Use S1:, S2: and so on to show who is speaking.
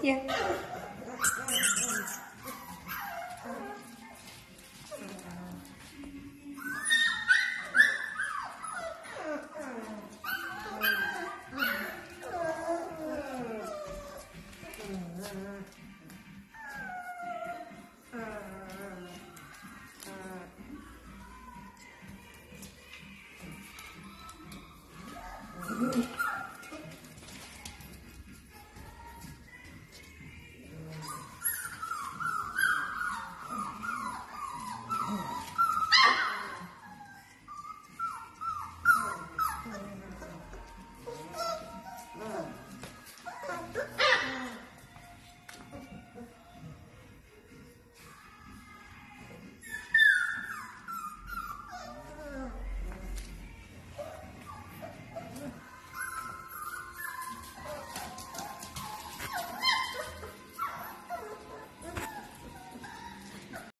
S1: Yeah. Mm-hmm.